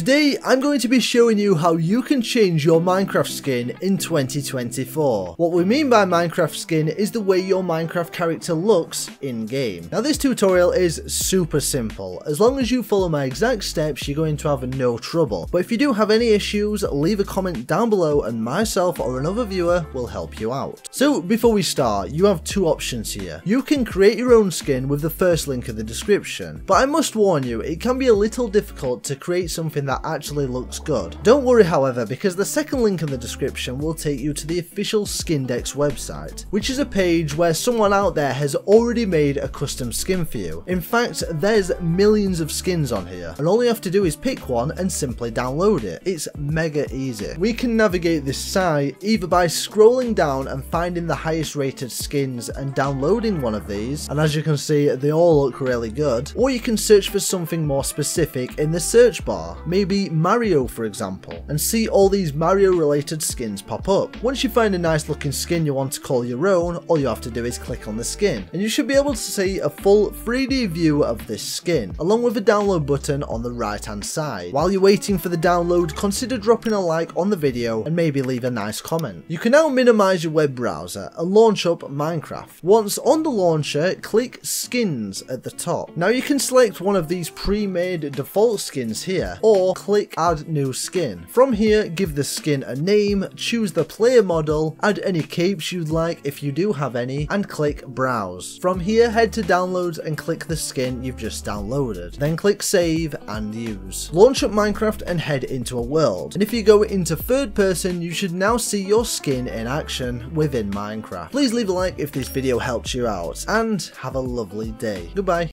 Today I'm going to be showing you how you can change your Minecraft skin in 2024. What we mean by Minecraft skin is the way your Minecraft character looks in game. Now this tutorial is super simple. As long as you follow my exact steps you're going to have no trouble. But if you do have any issues leave a comment down below and myself or another viewer will help you out. So before we start you have two options here. You can create your own skin with the first link in the description. But I must warn you it can be a little difficult to create something that actually looks good. Don't worry however because the second link in the description will take you to the official Skindex website, which is a page where someone out there has already made a custom skin for you. In fact there's millions of skins on here and all you have to do is pick one and simply download it. It's mega easy. We can navigate this site either by scrolling down and finding the highest rated skins and downloading one of these and as you can see they all look really good or you can search for something more specific in the search bar. Maybe Mario for example, and see all these Mario related skins pop up. Once you find a nice looking skin you want to call your own, all you have to do is click on the skin, and you should be able to see a full 3D view of this skin, along with a download button on the right hand side. While you're waiting for the download, consider dropping a like on the video and maybe leave a nice comment. You can now minimize your web browser and launch up Minecraft. Once on the launcher, click skins at the top. Now you can select one of these pre-made default skins here, or click add new skin. From here, give the skin a name, choose the player model, add any capes you'd like if you do have any, and click browse. From here, head to downloads and click the skin you've just downloaded. Then click save and use. Launch up Minecraft and head into a world. And if you go into third person, you should now see your skin in action within Minecraft. Please leave a like if this video helped you out, and have a lovely day. Goodbye.